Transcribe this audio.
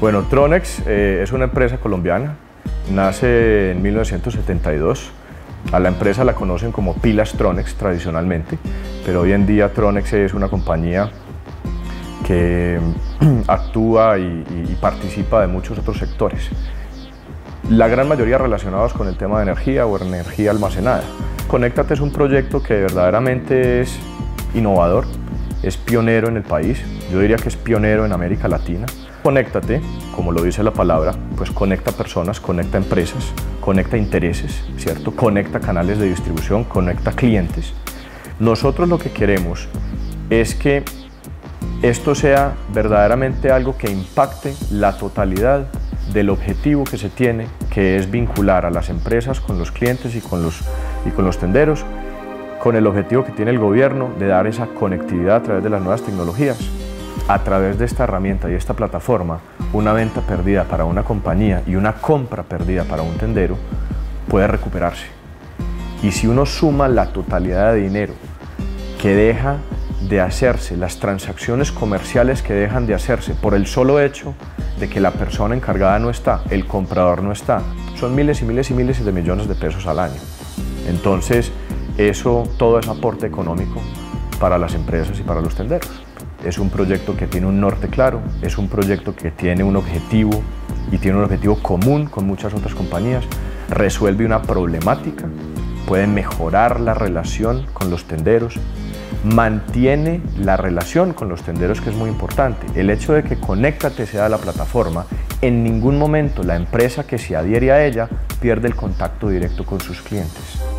Bueno, Tronex eh, es una empresa colombiana, nace en 1972. A la empresa la conocen como Pilas Tronex tradicionalmente, pero hoy en día Tronex es una compañía que actúa y, participa de muchos otros sectores. La gran mayoría relacionados con el tema de energía o energía almacenada. Conéctate es un proyecto que verdaderamente es innovador, es pionero en el país, yo diría que es pionero en América Latina. Conéctate, como lo dice la palabra, pues conecta personas, conecta empresas, conecta intereses, ¿cierto? Conecta canales de distribución, conecta clientes. Nosotros lo que queremos es que esto sea verdaderamente algo que impacte la totalidad del objetivo que se tiene, que es vincular a las empresas con los clientes y con los, y con los tenderos, con el objetivo que tiene el gobierno de dar esa conectividad a través de las nuevas tecnologías a través de esta herramienta y esta plataforma, una venta perdida para una compañía y una compra perdida para un tendero puede recuperarse. Y si uno suma la totalidad de dinero que deja de hacerse, las transacciones comerciales que dejan de hacerse por el solo hecho de que la persona encargada no está, el comprador no está, son miles y miles y miles de millones de pesos al año. Entonces, eso todo es aporte económico para las empresas y para los tenderos. Es un proyecto que tiene un norte claro, es un proyecto que tiene un objetivo y tiene un objetivo común con muchas otras compañías, resuelve una problemática, puede mejorar la relación con los tenderos, mantiene la relación con los tenderos que es muy importante. El hecho de que Conéctate sea la plataforma, en ningún momento la empresa que se adhiere a ella pierde el contacto directo con sus clientes.